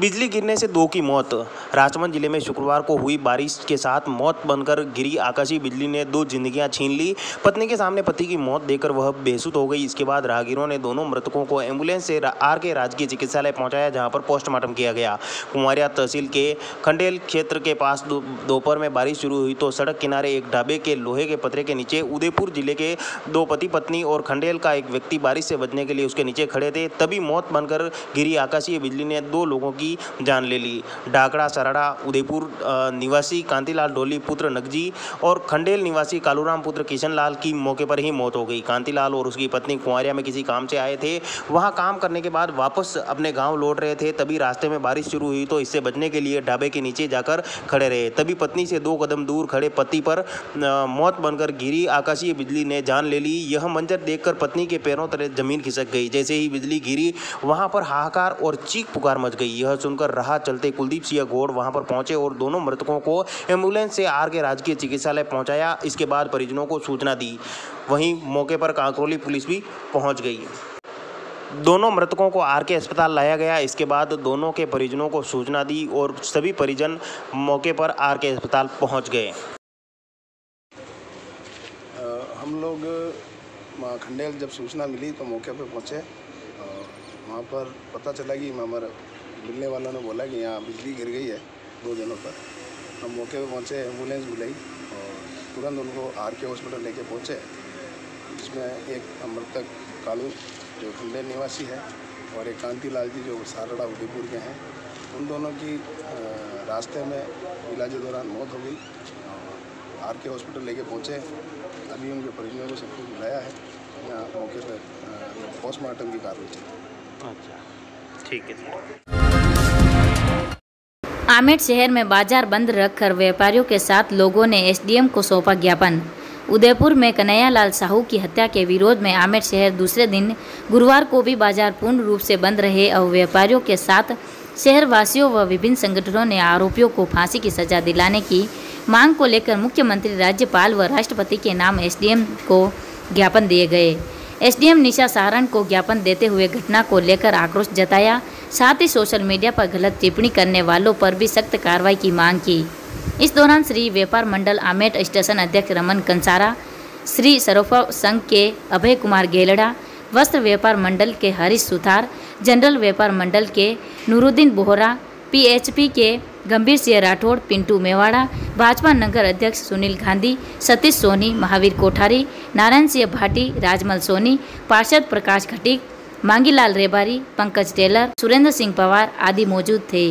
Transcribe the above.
बिजली गिरने से दो की मौत। राजमंद ज़िले में शुक्रवार को हुई बारिश के साथ मौत बनकर गिरी आकाशीय बिजली ने दो जिंदगियाँ छीन ली। पत्नी के सामने पति की मौत देखकर वह बेसुध हो गई। इसके बाद राहगीरों ने दोनों मृतकों को एंबुलेंस से आर के राजकीय चिकित्सालय पहुँचाया, जहाँ पर पोस्टमार्टम किया गया। कुमारिया तहसील के खंडेल क्षेत्र के पास दोपहर में बारिश शुरू हुई तो सड़क किनारे एक ढाबे के लोहे के पतरे के नीचे उदयपुर ज़िले के दो पति पत्नी और खंडेल का एक व्यक्ति बारिश से बचने के लिए उसके नीचे खड़े थे। तभी मौत बनकर गिरी आकाशीय बिजली ने दो लोगों की की जान ले ली। डाकड़ा, सराड़ा, उदयपुर निवासी कांतिलाल डोली, पुत्र नगजी और खंडेल निवासी कालूराम, पुत्र किशन लाल की मौके पर ही मौत हो गई। कांतिलाल और उसकी पत्नी कुंवरिया में किसी काम से आए थे। वहाँ काम करने के बाद वापस अपने गाँव लौट रहे थे। तभी रास्ते में बारिश शुरू हुई तो इससे बचने के लिए ढाबे के नीचे जाकर खड़े रहे। तभी पत्नी से दो कदम दूर खड़े पति पर मौत बनकर गिरी आकाशीय बिजली ने जान ले ली। यह मंजर देखकर पत्नी के पैरों तले ज़मीन खिसक गई। जैसे ही बिजली गिरी वहाँ पर हाहाकार और चीख पुकार मच गई। यह सुनकर राह चलते कुलदीप सिंह गौड़ वहाँ पर पहुँचे और दोनों मृतकों को एंबुलेंस से आर के राजकीय चिकित्सालय पहुँचाया। इसके बाद परिजनों को सूचना दी। वहीं मौके पर कांकरोली पुलिस भी पहुँच गई। दोनों मृतकों को आर के अस्पताल लाया गया। इसके बाद दोनों के परिजनों को सूचना दी और सभी परिजन मौके पर आर के अस्पताल पहुँच गए। हम लोग खंडेल जब सूचना मिली तो मौके पर पहुँचे। वहाँ पर पता चला कि हमारा मिलने वालों ने बोला कि यहाँ बिजली गिर गई है दो दिनों पर। हम मौके पर पहुँचे, एंबुलेंस बुलाई और तुरंत उनको आर के हॉस्पिटल लेके पहुँचे, जिसमें एक मृतक कालू जो खंडे निवासी है और एक कांति लाल जी जो सारड़ा उदयपुर के हैं, उन दोनों की रास्ते में इलाज के दौरान मौत हो गई आर के हॉस्पिटल लेके पहुँचे। अभी उनके परिजनों को सबको बुलाया है। यहाँ मौके पर पोस्टमार्टम की कार्रवाई चल अच्छा ठीक है आमेर शहर में बाज़ार बंद रखकर व्यापारियों के साथ लोगों ने एसडीएम को सौंपा ज्ञापन। उदयपुर में कन्हैयालाल साहू की हत्या के विरोध में आमेर शहर दूसरे दिन गुरुवार को भी बाज़ार पूर्ण रूप से बंद रहे और व्यापारियों के साथ शहरवासियों व विभिन्न संगठनों ने आरोपियों को फांसी की सजा दिलाने की मांग को लेकर मुख्यमंत्री राज्यपाल व राष्ट्रपति के नाम एसडीएम को ज्ञापन दिए गए। एसडीएम निशा सहारण को ज्ञापन देते हुए घटना को लेकर आक्रोश जताया साथ ही सोशल मीडिया पर गलत टिप्पणी करने वालों पर भी सख्त कार्रवाई की मांग की। इस दौरान श्री व्यापार मंडल आमेट स्टेशन अध्यक्ष रमन कंसारा, श्री सरोफा संघ के अभय कुमार गेलड़ा, वस्त्र व्यापार मंडल के हरीश सुथार, जनरल व्यापार मंडल के नूरुद्दीन बोहरा, पीएचपी के गंभीर सिंह राठौड़ पिंटू मेवाड़ा, भाजपा नगर अध्यक्ष सुनील गांधी, सतीश सोनी, महावीर कोठारी, नारायण सिंह भाटी, राजमल सोनी, पार्षद प्रकाश घटिक मांगीलाल रेबारी पंकज टेलर सुरेंद्र सिंह पवार आदि मौजूद थे।